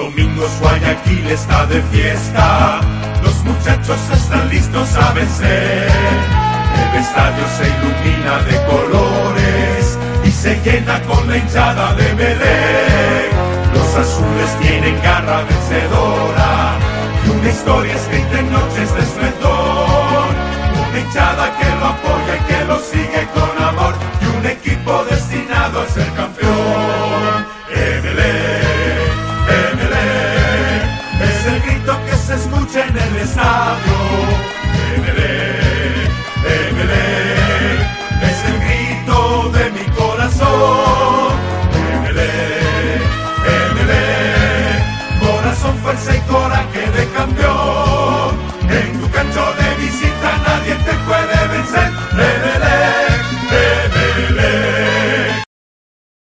Domingos Guayaquil está de fiesta, los muchachos están listos a vencer. El estadio se ilumina de colores y se llena con la hinchada de Belén. Los azules tienen garra vencedora y una historia escrita en noches de esplendor. Una hinchada que lo apoya y que lo sigue con amor y un equipo destinado se escucha en el estadio. Emelec, Emelec, es el grito de mi corazón. Emelec, Emelec, corazón, fuerza y coraje de campeón.